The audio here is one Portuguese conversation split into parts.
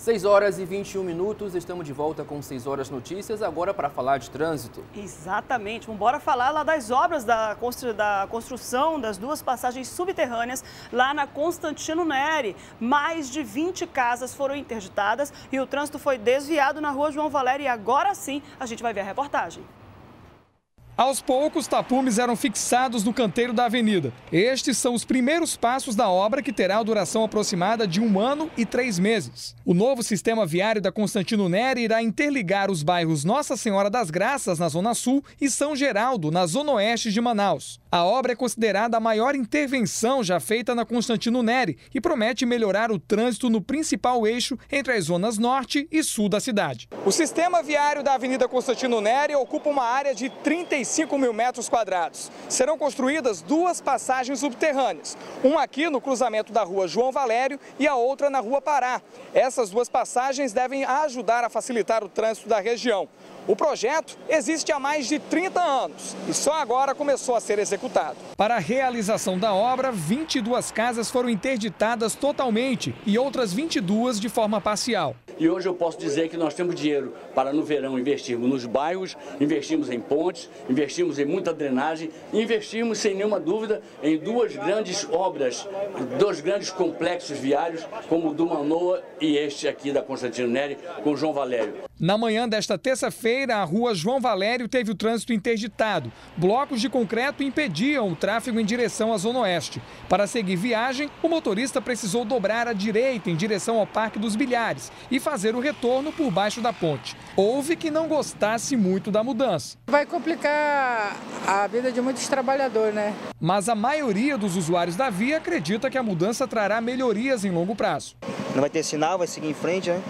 6 horas e 21 minutos, estamos de volta com 6 horas notícias, agora para falar de trânsito. Exatamente, vamos embora falar lá das obras da, constru... da construção das duas passagens subterrâneas lá na Constantino Neri. Mais de 20 casas foram interditadas e o trânsito foi desviado na rua João Valério e agora sim a gente vai ver a reportagem. Aos poucos, tapumes eram fixados no canteiro da avenida. Estes são os primeiros passos da obra que terá duração aproximada de um ano e três meses. O novo sistema viário da Constantino Neri irá interligar os bairros Nossa Senhora das Graças, na Zona Sul, e São Geraldo, na Zona Oeste de Manaus. A obra é considerada a maior intervenção já feita na Constantino Neri e promete melhorar o trânsito no principal eixo entre as zonas norte e sul da cidade. O sistema viário da Avenida Constantino Neri ocupa uma área de 35 5 mil metros quadrados. Serão construídas duas passagens subterrâneas, uma aqui no cruzamento da rua João Valério e a outra na rua Pará. Essas duas passagens devem ajudar a facilitar o trânsito da região. O projeto existe há mais de 30 anos e só agora começou a ser executado. Para a realização da obra, 22 casas foram interditadas totalmente e outras 22 de forma parcial. E hoje eu posso dizer que nós temos dinheiro para no verão investirmos nos bairros, investimos em pontes, investimos em muita drenagem, investimos sem nenhuma dúvida em duas grandes obras, dois grandes complexos viários, como o do Manoa e este aqui da Constantino Neri com João Valério. Na manhã desta terça-feira, a rua João Valério teve o trânsito interditado. Blocos de concreto impediam o tráfego em direção à Zona Oeste. Para seguir viagem, o motorista precisou dobrar à direita em direção ao Parque dos Bilhares e fazer o retorno por baixo da ponte. Houve que não gostasse muito da mudança. Vai complicar a vida de muitos trabalhadores, né? Mas a maioria dos usuários da via acredita que a mudança trará melhorias em longo prazo. Não vai ter sinal, vai seguir em frente, né?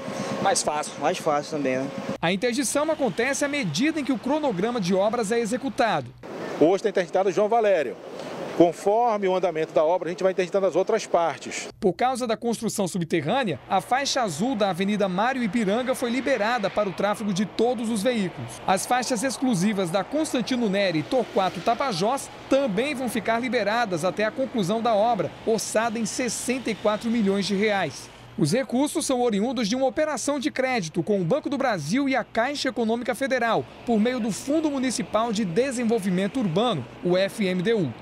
Mais fácil. Mais fácil também, né? A interdição acontece à medida em que o cronograma de obras é executado. Hoje está interditado João Valério. Conforme o andamento da obra, a gente vai interditando as outras partes. Por causa da construção subterrânea, a faixa azul da Avenida Mário Ipiranga foi liberada para o tráfego de todos os veículos. As faixas exclusivas da Constantino Neri e Torquato Tapajós também vão ficar liberadas até a conclusão da obra, orçada em 64 milhões de reais. Os recursos são oriundos de uma operação de crédito com o Banco do Brasil e a Caixa Econômica Federal, por meio do Fundo Municipal de Desenvolvimento Urbano, o FMDU.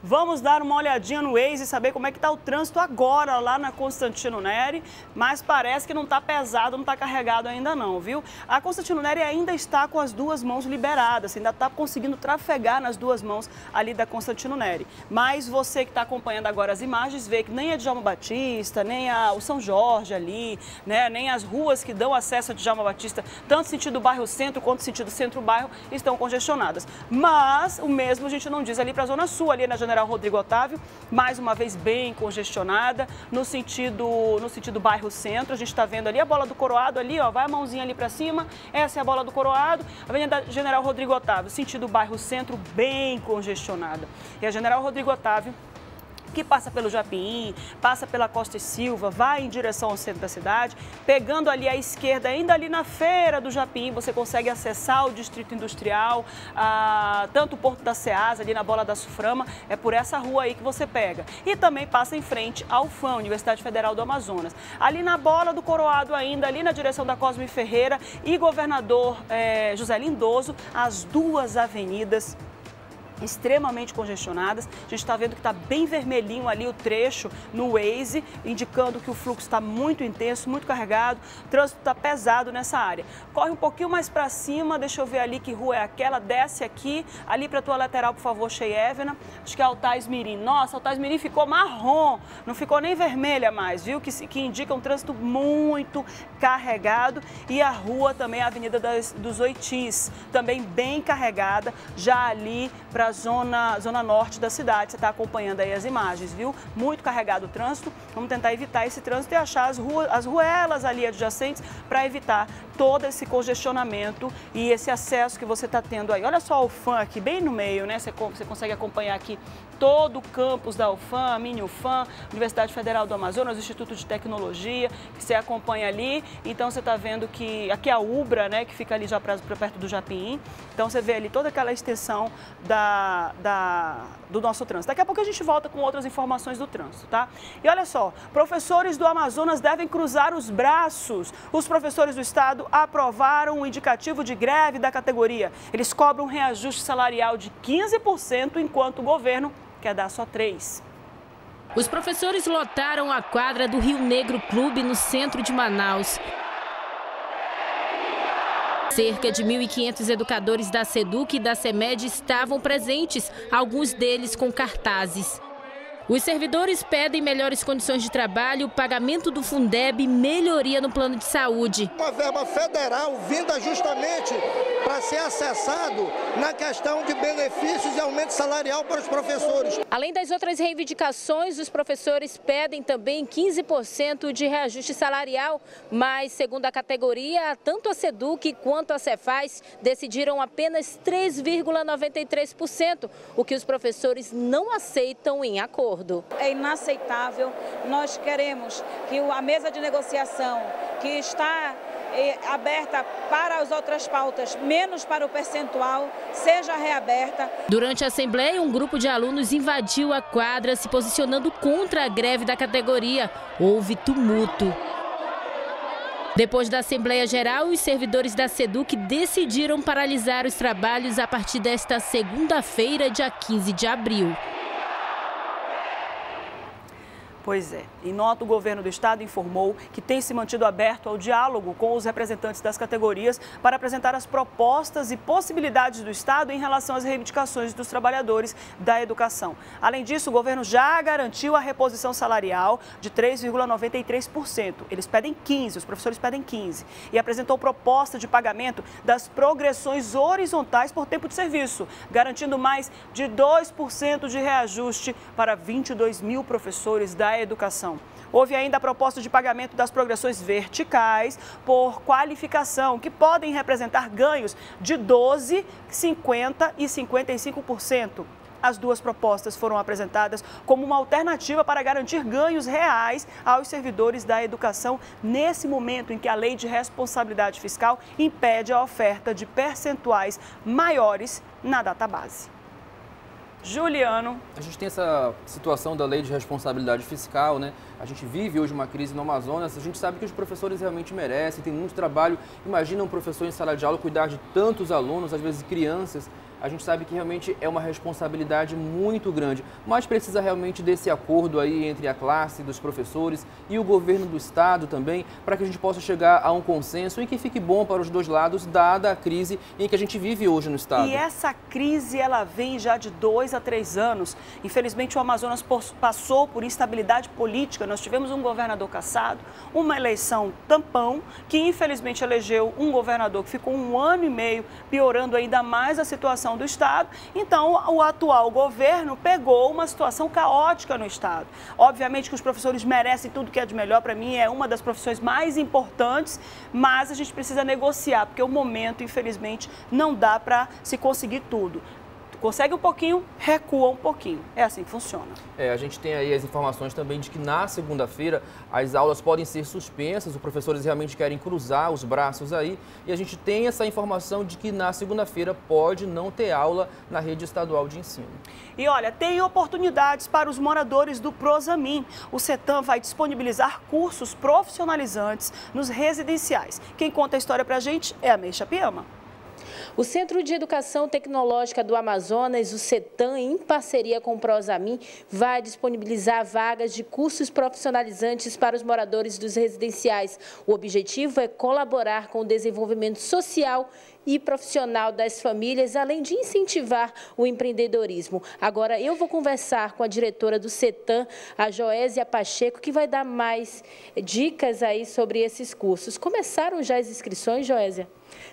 Vamos dar uma olhadinha no Waze e saber como é que está o trânsito agora lá na Constantino Neri, mas parece que não está pesado, não está carregado ainda não, viu? A Constantino Neri ainda está com as duas mãos liberadas, ainda está conseguindo trafegar nas duas mãos ali da Constantino Neri. Mas você que está acompanhando agora as imagens vê que nem a Djalma Batista, nem a, o São Jorge ali, né, nem as ruas que dão acesso a Djalma Batista, tanto sentido bairro centro quanto sentido centro-bairro, estão congestionadas. Mas o mesmo a gente não diz ali para a Zona Sul, ali na General Rodrigo Otávio, mais uma vez bem congestionada, no sentido, no sentido bairro centro. A gente está vendo ali a bola do Coroado ali, ó, vai a mãozinha ali para cima, essa é a bola do Coroado. Avenida General Rodrigo Otávio, sentido bairro centro, bem congestionada. E a General Rodrigo Otávio que passa pelo Japim, passa pela Costa e Silva, vai em direção ao centro da cidade, pegando ali à esquerda, ainda ali na feira do Japim, você consegue acessar o Distrito Industrial, ah, tanto o Porto da Ceasa, ali na Bola da Suframa, é por essa rua aí que você pega. E também passa em frente ao FAM, Universidade Federal do Amazonas. Ali na Bola do Coroado ainda, ali na direção da Cosme Ferreira e Governador eh, José Lindoso, as duas avenidas extremamente congestionadas. A gente está vendo que está bem vermelhinho ali o trecho no Waze, indicando que o fluxo está muito intenso, muito carregado, o trânsito está pesado nessa área. Corre um pouquinho mais para cima, deixa eu ver ali que rua é aquela, desce aqui, ali para a tua lateral, por favor, Cheyevna. Acho que é Altais Mirim. Nossa, Altais Mirim ficou marrom, não ficou nem vermelha mais, viu? Que, que indica um trânsito muito carregado. E a rua também, a Avenida das, dos Oitis, também bem carregada, já ali para zona, zona norte da cidade. Você está acompanhando aí as imagens, viu? Muito carregado o trânsito. Vamos tentar evitar esse trânsito e achar as, ruas, as ruelas ali adjacentes para evitar todo esse congestionamento e esse acesso que você está tendo aí. Olha só o fã aqui, bem no meio, né? Você, você consegue acompanhar aqui todo o campus da UFAM, mini UFAM, Universidade Federal do Amazonas, Instituto de Tecnologia, que você acompanha ali. Então você está vendo que aqui é a Ubra, né, que fica ali já pra, pra perto do Japim. Então você vê ali toda aquela extensão da da, do nosso trânsito. Daqui a pouco a gente volta com outras informações do trânsito, tá? E olha só, professores do Amazonas devem cruzar os braços. Os professores do estado aprovaram o indicativo de greve da categoria. Eles cobram um reajuste salarial de 15%, enquanto o governo quer dar só 3%. Os professores lotaram a quadra do Rio Negro Clube no centro de Manaus. Cerca de 1.500 educadores da SEDUC e da SEMED estavam presentes, alguns deles com cartazes. Os servidores pedem melhores condições de trabalho, pagamento do Fundeb e melhoria no plano de saúde. Uma verba federal vinda justamente para ser acessado na questão de benefícios e aumento salarial para os professores. Além das outras reivindicações, os professores pedem também 15% de reajuste salarial, mas, segundo a categoria, tanto a SEDUC quanto a Cefaz decidiram apenas 3,93%, o que os professores não aceitam em acordo acordo. É inaceitável. Nós queremos que a mesa de negociação que está eh, aberta para as outras pautas, menos para o percentual, seja reaberta. Durante a Assembleia, um grupo de alunos invadiu a quadra, se posicionando contra a greve da categoria. Houve tumulto. Depois da Assembleia Geral, os servidores da SEDUC decidiram paralisar os trabalhos a partir desta segunda-feira, dia 15 de abril. Pois é. Em nota, o governo do estado informou que tem se mantido aberto ao diálogo com os representantes das categorias para apresentar as propostas e possibilidades do estado em relação às reivindicações dos trabalhadores da educação. Além disso, o governo já garantiu a reposição salarial de 3,93%. Eles pedem 15, os professores pedem 15 e apresentou proposta de pagamento das progressões horizontais por tempo de serviço, garantindo mais de 2% de reajuste para 22 mil professores da educação. Houve ainda a proposta de pagamento das progressões verticais por qualificação, que podem representar ganhos de 12, 50 e 55%. As duas propostas foram apresentadas como uma alternativa para garantir ganhos reais aos servidores da educação nesse momento em que a lei de responsabilidade fiscal impede a oferta de percentuais maiores na database. Juliano. A gente tem essa situação da lei de responsabilidade fiscal, né? A gente vive hoje uma crise no Amazonas, a gente sabe que os professores realmente merecem, tem muito trabalho. Imagina um professor em sala de aula cuidar de tantos alunos, às vezes crianças a gente sabe que realmente é uma responsabilidade muito grande, mas precisa realmente desse acordo aí entre a classe dos professores e o governo do estado também, para que a gente possa chegar a um consenso e que fique bom para os dois lados, dada a crise em que a gente vive hoje no estado. E essa crise, ela vem já de dois a três anos. Infelizmente, o Amazonas passou por instabilidade política. Nós tivemos um governador caçado, uma eleição tampão, que infelizmente elegeu um governador que ficou um ano e meio piorando ainda mais a situação do Estado. Então, o atual governo pegou uma situação caótica no Estado. Obviamente que os professores merecem tudo que é de melhor. Para mim, é uma das profissões mais importantes, mas a gente precisa negociar, porque o momento, infelizmente, não dá para se conseguir tudo consegue um pouquinho, recua um pouquinho. É assim que funciona. É, a gente tem aí as informações também de que na segunda-feira as aulas podem ser suspensas, os professores realmente querem cruzar os braços aí, e a gente tem essa informação de que na segunda-feira pode não ter aula na rede estadual de ensino. E olha, tem oportunidades para os moradores do Prosamin. O CETAM vai disponibilizar cursos profissionalizantes nos residenciais. Quem conta a história para a gente é a Meixa Piama. O Centro de Educação Tecnológica do Amazonas, o CETAM, em parceria com o Prosamin, vai disponibilizar vagas de cursos profissionalizantes para os moradores dos residenciais. O objetivo é colaborar com o desenvolvimento social e profissional das famílias, além de incentivar o empreendedorismo. Agora, eu vou conversar com a diretora do CETAM, a Joésia Pacheco, que vai dar mais dicas aí sobre esses cursos. Começaram já as inscrições, Joésia?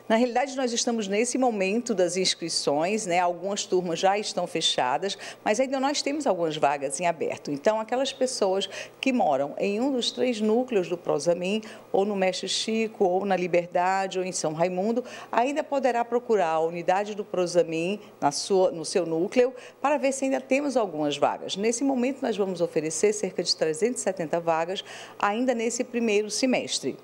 Na realidade, nós estamos nesse momento das inscrições, né? algumas turmas já estão fechadas, mas ainda nós temos algumas vagas em aberto. Então, aquelas pessoas que moram em um dos três núcleos do Prosamin, ou no Mestre Chico, ou na Liberdade, ou em São Raimundo, ainda poderá procurar a unidade do Prosamin na sua, no seu núcleo para ver se ainda temos algumas vagas. Nesse momento, nós vamos oferecer cerca de 370 vagas ainda nesse primeiro semestre.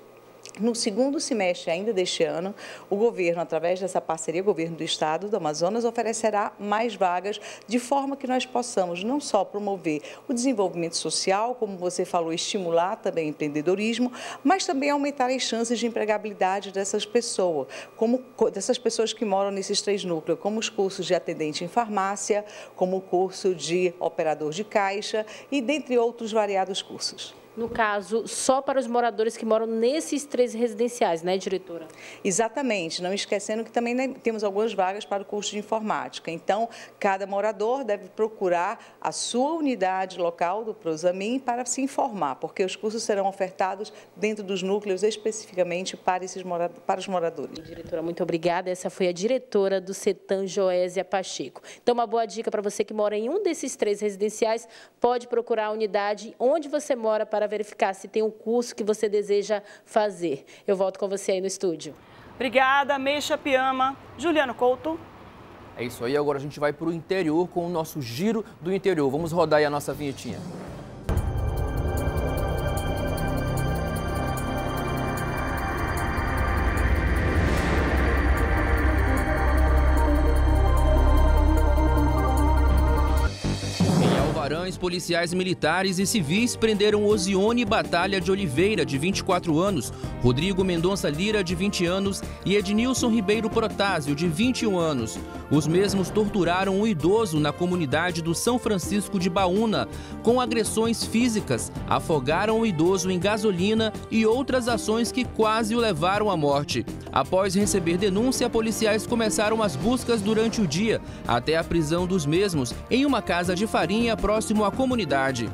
No segundo semestre ainda deste ano, o governo, através dessa parceria, governo do Estado do Amazonas, oferecerá mais vagas, de forma que nós possamos não só promover o desenvolvimento social, como você falou, estimular também o empreendedorismo, mas também aumentar as chances de empregabilidade dessas pessoas, como dessas pessoas que moram nesses três núcleos, como os cursos de atendente em farmácia, como o curso de operador de caixa e dentre outros variados cursos no caso, só para os moradores que moram nesses três residenciais, né, diretora? Exatamente, não esquecendo que também né, temos algumas vagas para o curso de informática. Então, cada morador deve procurar a sua unidade local do Prosamin para se informar, porque os cursos serão ofertados dentro dos núcleos especificamente para, esses para os moradores. Diretora, muito obrigada. Essa foi a diretora do CETAM, Joésia Pacheco. Então, uma boa dica para você que mora em um desses três residenciais, pode procurar a unidade onde você mora para para verificar se tem um curso que você deseja fazer. Eu volto com você aí no estúdio. Obrigada, Meixa Piama. Juliano Couto. É isso aí, agora a gente vai para o interior com o nosso giro do interior. Vamos rodar aí a nossa vinhetinha. Policiais militares e civis prenderam Ozione Batalha de Oliveira, de 24 anos, Rodrigo Mendonça Lira, de 20 anos e Ednilson Ribeiro Protásio, de 21 anos. Os mesmos torturaram um idoso na comunidade do São Francisco de Baúna, com agressões físicas, afogaram o idoso em gasolina e outras ações que quase o levaram à morte. Após receber denúncia, policiais começaram as buscas durante o dia, até a prisão dos mesmos, em uma casa de farinha próximo à comunidade.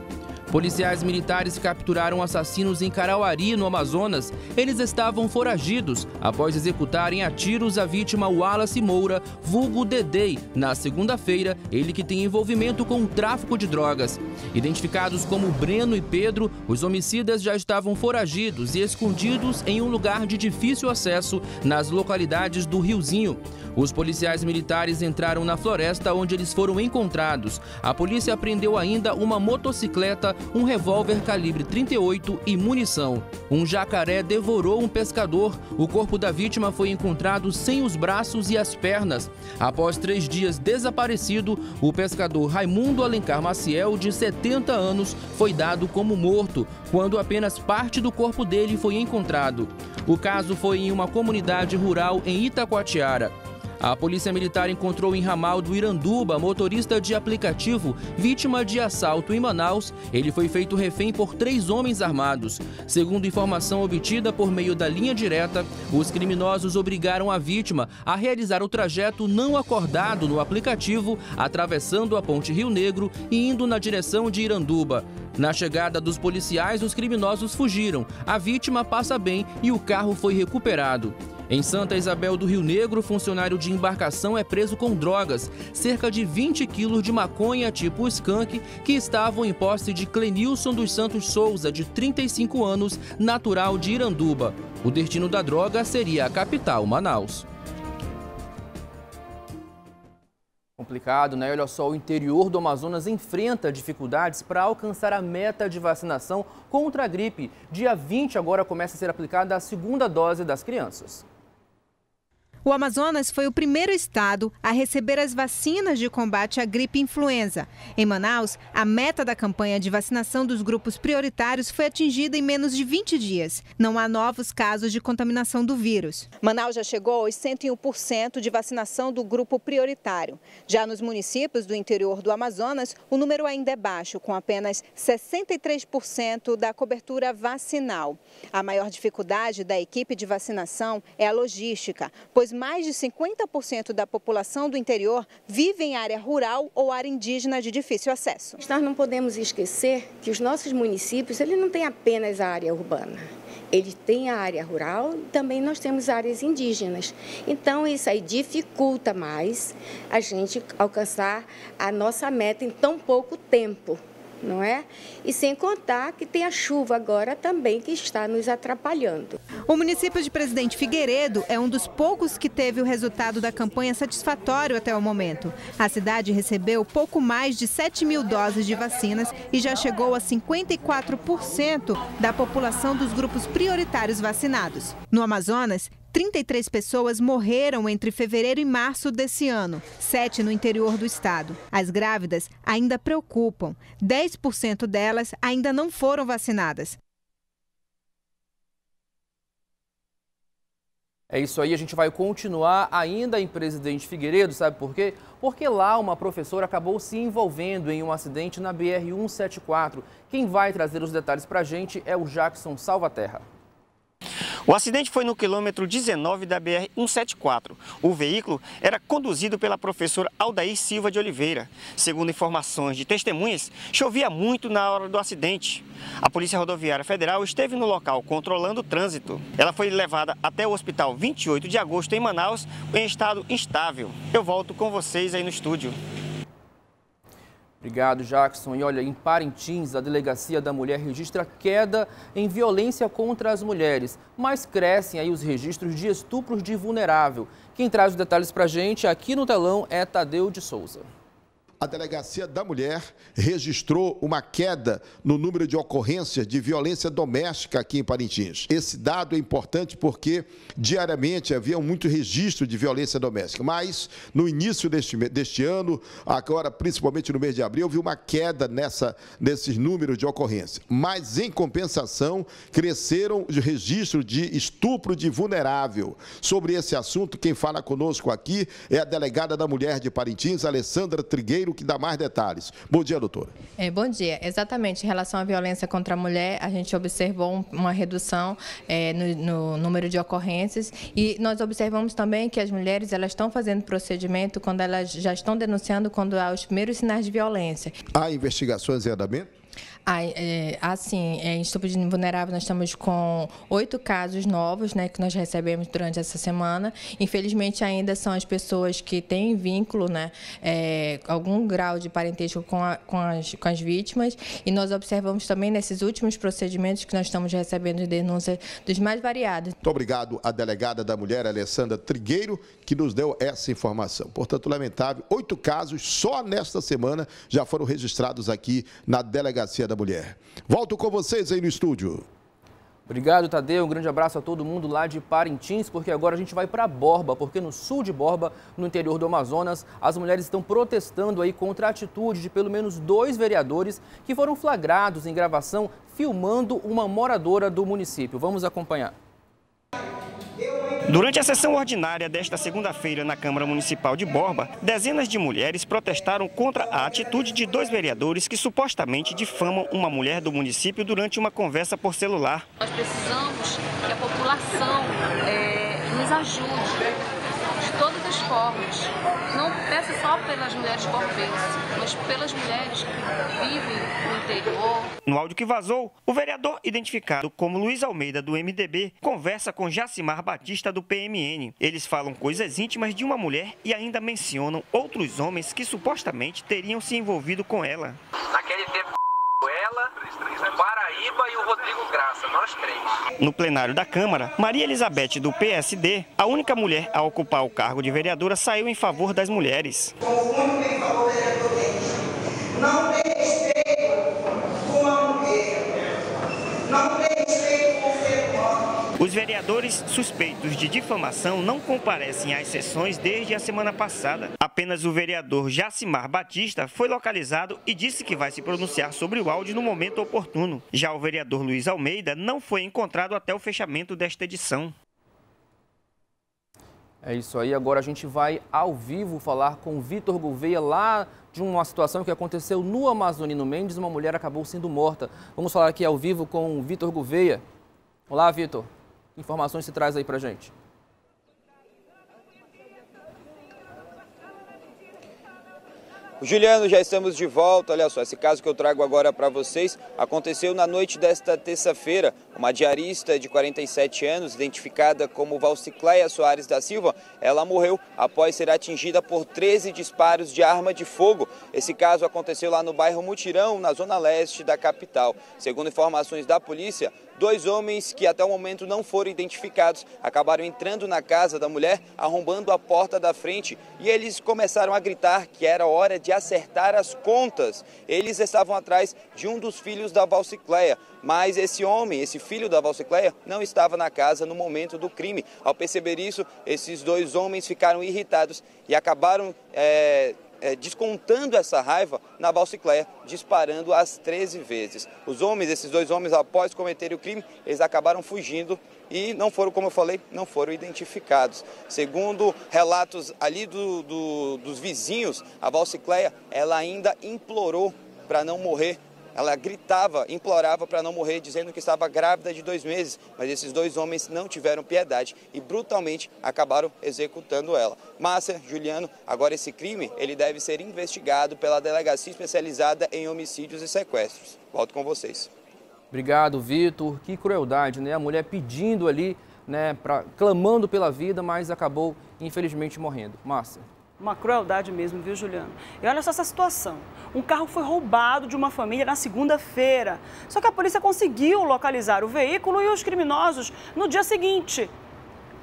Policiais militares capturaram assassinos em Carauari, no Amazonas. Eles estavam foragidos após executarem a tiros a vítima Wallace Moura, vulgo Dedei, na segunda-feira, ele que tem envolvimento com o tráfico de drogas. Identificados como Breno e Pedro, os homicidas já estavam foragidos e escondidos em um lugar de difícil acesso nas localidades do Riozinho. Os policiais militares entraram na floresta onde eles foram encontrados. A polícia apreendeu ainda uma motocicleta, um revólver calibre 38 e munição. Um jacaré devorou um pescador. O corpo da vítima foi encontrado sem os braços e as pernas. Após três dias desaparecido, o pescador Raimundo Alencar Maciel, de 70 anos, foi dado como morto, quando apenas parte do corpo dele foi encontrado. O caso foi em uma comunidade rural em Itacoatiara. A Polícia Militar encontrou em ramal do Iranduba motorista de aplicativo vítima de assalto em Manaus. Ele foi feito refém por três homens armados. Segundo informação obtida por meio da linha direta, os criminosos obrigaram a vítima a realizar o trajeto não acordado no aplicativo, atravessando a Ponte Rio Negro e indo na direção de Iranduba. Na chegada dos policiais, os criminosos fugiram. A vítima passa bem e o carro foi recuperado. Em Santa Isabel do Rio Negro, funcionário de embarcação é preso com drogas, cerca de 20 quilos de maconha tipo skunk, que estavam em posse de Clenilson dos Santos Souza, de 35 anos, natural de Iranduba. O destino da droga seria a capital, Manaus. Complicado, né? Olha só, o interior do Amazonas enfrenta dificuldades para alcançar a meta de vacinação contra a gripe. Dia 20 agora começa a ser aplicada a segunda dose das crianças. O Amazonas foi o primeiro estado a receber as vacinas de combate à gripe influenza. Em Manaus, a meta da campanha de vacinação dos grupos prioritários foi atingida em menos de 20 dias. Não há novos casos de contaminação do vírus. Manaus já chegou aos 101% de vacinação do grupo prioritário. Já nos municípios do interior do Amazonas, o número ainda é baixo, com apenas 63% da cobertura vacinal. A maior dificuldade da equipe de vacinação é a logística, pois mais de 50% da população do interior vive em área rural ou área indígena de difícil acesso. Nós não podemos esquecer que os nossos municípios ele não têm apenas a área urbana. Ele tem a área rural também nós temos áreas indígenas. Então, isso aí dificulta mais a gente alcançar a nossa meta em tão pouco tempo. Não é? E sem contar que tem a chuva agora também que está nos atrapalhando. O município de Presidente Figueiredo é um dos poucos que teve o resultado da campanha satisfatório até o momento. A cidade recebeu pouco mais de 7 mil doses de vacinas e já chegou a 54% da população dos grupos prioritários vacinados. No Amazonas, 33 pessoas morreram entre fevereiro e março desse ano, sete no interior do estado. As grávidas ainda preocupam. 10% delas ainda não foram vacinadas. É isso aí, a gente vai continuar ainda em Presidente Figueiredo, sabe por quê? Porque lá uma professora acabou se envolvendo em um acidente na BR-174. Quem vai trazer os detalhes para a gente é o Jackson Salvaterra. O acidente foi no quilômetro 19 da BR-174. O veículo era conduzido pela professora Aldair Silva de Oliveira. Segundo informações de testemunhas, chovia muito na hora do acidente. A Polícia Rodoviária Federal esteve no local controlando o trânsito. Ela foi levada até o Hospital 28 de Agosto em Manaus em estado instável. Eu volto com vocês aí no estúdio. Obrigado, Jackson. E olha, em Parintins, a Delegacia da Mulher registra queda em violência contra as mulheres, mas crescem aí os registros de estupros de vulnerável. Quem traz os detalhes para a gente aqui no telão é Tadeu de Souza a Delegacia da Mulher registrou uma queda no número de ocorrências de violência doméstica aqui em Parintins. Esse dado é importante porque diariamente havia muito registro de violência doméstica, mas no início deste, deste ano, agora principalmente no mês de abril, houve uma queda nessa, nesses números de ocorrência. Mas, em compensação, cresceram os registros de estupro de vulnerável. Sobre esse assunto, quem fala conosco aqui é a delegada da Mulher de Parintins, Alessandra Trigueiro, que dá mais detalhes. Bom dia, doutora. É, bom dia. Exatamente. Em relação à violência contra a mulher, a gente observou uma redução é, no, no, número de ocorrências e nós observamos também que as mulheres elas estão fazendo procedimento quando elas já estão denunciando quando há os primeiros sinais de violência. Há investigações em andamento? É, assim, em estupro de vulnerável, nós estamos com oito casos novos, né, que nós recebemos durante essa semana. Infelizmente, ainda são as pessoas que têm vínculo, né, é, algum grau de parentesco com, a, com, as, com as vítimas. E nós observamos também nesses últimos procedimentos que nós estamos recebendo denúncias dos mais variados. Muito obrigado à delegada da mulher, Alessandra Trigueiro, que nos deu essa informação. Portanto, lamentável, oito casos só nesta semana já foram registrados aqui na delegacia da mulher. Volto com vocês aí no estúdio. Obrigado, Tadeu. Um grande abraço a todo mundo lá de Parintins, porque agora a gente vai para Borba, porque no sul de Borba, no interior do Amazonas, as mulheres estão protestando aí contra a atitude de pelo menos dois vereadores que foram flagrados em gravação filmando uma moradora do município. Vamos acompanhar. Durante a sessão ordinária desta segunda-feira na Câmara Municipal de Borba, dezenas de mulheres protestaram contra a atitude de dois vereadores que supostamente difamam uma mulher do município durante uma conversa por celular. Nós precisamos que a população é, nos ajude formas. Não peça só pelas mulheres borbenses, mas pelas mulheres que vivem no interior. No áudio que vazou, o vereador identificado como Luiz Almeida, do MDB, conversa com Jacimar Batista, do PMN. Eles falam coisas íntimas de uma mulher e ainda mencionam outros homens que supostamente teriam se envolvido com ela. Naquele tempo ela, Paraíba e o Rodrigo Graça, nós três. No plenário da Câmara, Maria Elizabeth, do PSD, a única mulher a ocupar o cargo de vereadora, saiu em favor das mulheres. Não tem respeito com a mulher. Não tem os vereadores suspeitos de difamação não comparecem às sessões desde a semana passada. Apenas o vereador Jacimar Batista foi localizado e disse que vai se pronunciar sobre o áudio no momento oportuno. Já o vereador Luiz Almeida não foi encontrado até o fechamento desta edição. É isso aí, agora a gente vai ao vivo falar com o Vitor Gouveia lá de uma situação que aconteceu no Amazonino Mendes, uma mulher acabou sendo morta. Vamos falar aqui ao vivo com o Vitor Gouveia. Olá, Vitor informações se traz aí para gente? Juliano, já estamos de volta. Olha só, esse caso que eu trago agora para vocês aconteceu na noite desta terça-feira. Uma diarista de 47 anos, identificada como Valcicleia Soares da Silva, ela morreu após ser atingida por 13 disparos de arma de fogo. Esse caso aconteceu lá no bairro Mutirão, na zona leste da capital. Segundo informações da polícia, Dois homens que até o momento não foram identificados acabaram entrando na casa da mulher, arrombando a porta da frente e eles começaram a gritar que era hora de acertar as contas. Eles estavam atrás de um dos filhos da Valcicleia, mas esse homem, esse filho da Valcicleia, não estava na casa no momento do crime. Ao perceber isso, esses dois homens ficaram irritados e acabaram. É é, descontando essa raiva na Balsicléia, disparando as 13 vezes. Os homens, esses dois homens, após cometerem o crime, eles acabaram fugindo e não foram, como eu falei, não foram identificados. Segundo relatos ali do, do, dos vizinhos, a Valcicleia, ela ainda implorou para não morrer ela gritava, implorava para não morrer, dizendo que estava grávida de dois meses, mas esses dois homens não tiveram piedade e brutalmente acabaram executando ela. Márcia, Juliano, agora esse crime ele deve ser investigado pela delegacia especializada em homicídios e sequestros. Volto com vocês. Obrigado, Vitor. Que crueldade, né? A mulher pedindo ali, né, pra, clamando pela vida, mas acabou infelizmente morrendo. Márcia. Uma crueldade mesmo, viu, Juliano? E olha só essa situação. Um carro foi roubado de uma família na segunda-feira. Só que a polícia conseguiu localizar o veículo e os criminosos no dia seguinte.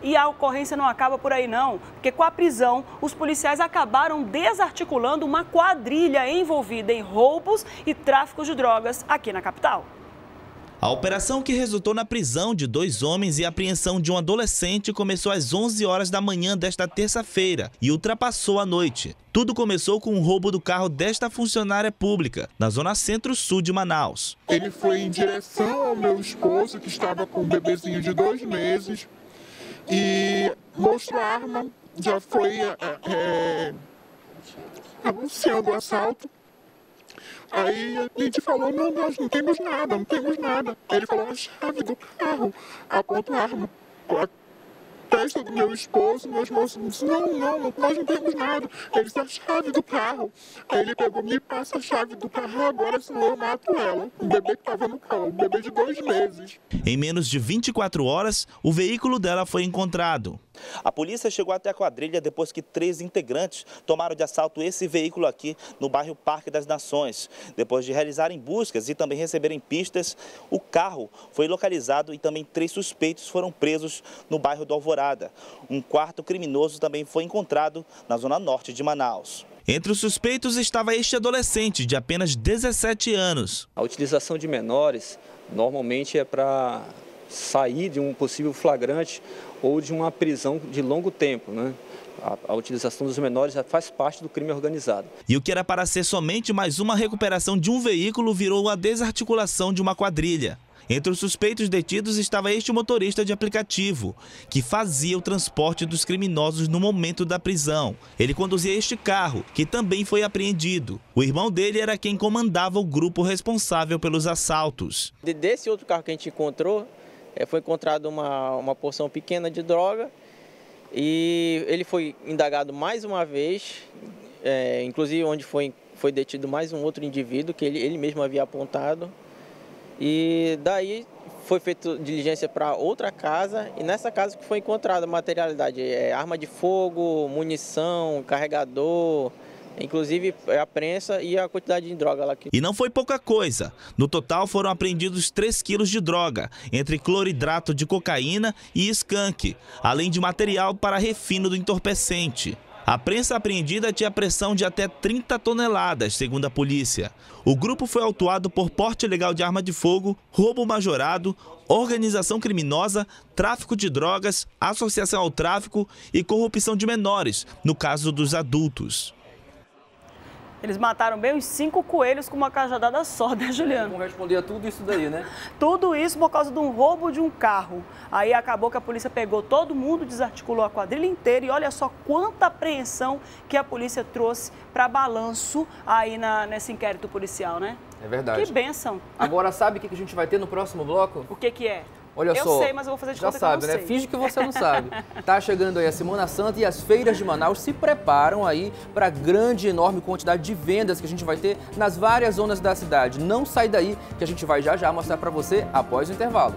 E a ocorrência não acaba por aí não, porque com a prisão, os policiais acabaram desarticulando uma quadrilha envolvida em roubos e tráfico de drogas aqui na capital. A operação que resultou na prisão de dois homens e apreensão de um adolescente começou às 11 horas da manhã desta terça-feira e ultrapassou a noite. Tudo começou com o roubo do carro desta funcionária pública, na zona centro-sul de Manaus. Ele foi em direção ao meu esposo, que estava com um bebezinho de dois meses, e mostrou a arma, já foi é, é, anunciando o assalto. Aí a gente falou, não, nós não temos nada, não temos nada. Ele falou, a chave do carro, aponta a arma testa do meu esposo, meu esposo disse, não, não, nós não temos nada. Ele disse, a chave do carro. Aí ele pegou, me passa a chave do carro agora, senão eu mato ela. O bebê que estava no carro, um bebê de dois meses. Em menos de 24 horas, o veículo dela foi encontrado. A polícia chegou até a quadrilha depois que três integrantes tomaram de assalto esse veículo aqui no bairro Parque das Nações. Depois de realizarem buscas e também receberem pistas, o carro foi localizado e também três suspeitos foram presos no bairro do Alvorada. Um quarto criminoso também foi encontrado na zona norte de Manaus. Entre os suspeitos estava este adolescente de apenas 17 anos. A utilização de menores normalmente é para sair de um possível flagrante ou de uma prisão de longo tempo, né? A, a, utilização dos menores já faz parte do crime organizado. E o que era para ser somente mais uma recuperação de um veículo virou a desarticulação de uma quadrilha. Entre os suspeitos detidos estava este motorista de aplicativo, que fazia o transporte dos criminosos no momento da prisão. Ele conduzia este carro, que também foi apreendido. O irmão dele era quem comandava o grupo responsável pelos assaltos. Desse outro carro que a gente encontrou, eh, foi encontrada uma, uma porção pequena de droga e ele foi indagado mais uma vez, é, inclusive onde foi, foi detido mais um outro indivíduo que ele, ele mesmo havia apontado e daí foi feita diligência para outra casa e nessa casa que foi encontrada materialidade, é, arma de fogo, munição, carregador, inclusive é, a prensa e a quantidade de droga lá. Aqui. E não foi pouca coisa. No total foram apreendidos 3 quilos de droga, entre cloridrato de cocaína e skunk, além de material para refino do entorpecente. A prensa apreendida tinha pressão de até 30 toneladas, segundo a polícia. O grupo foi autuado por porte ilegal de arma de fogo, roubo majorado, organização criminosa, tráfico de drogas, associação ao tráfico e corrupção de menores, no caso dos adultos. Eles mataram bem uns cinco coelhos com uma cajadada só, né, Juliano? Como responder a tudo isso daí, né? tudo isso por causa de um roubo de um carro. Aí acabou que a polícia pegou todo mundo, desarticulou a quadrilha inteira e olha só quanta apreensão que a polícia trouxe para balanço aí na, nesse inquérito policial, né? É verdade. Que benção. Agora, sabe o que a gente vai ter no próximo bloco? O que, que é? Olha eu só. sei, mas eu vou fazer de Já conta sabe, que eu não né? sei. Finge que você não sabe. Tá chegando aí a Semana Santa e as feiras de Manaus se preparam aí para a grande, enorme quantidade de vendas que a gente vai ter nas várias zonas da cidade. Não sai daí que a gente vai já já mostrar para você após o intervalo.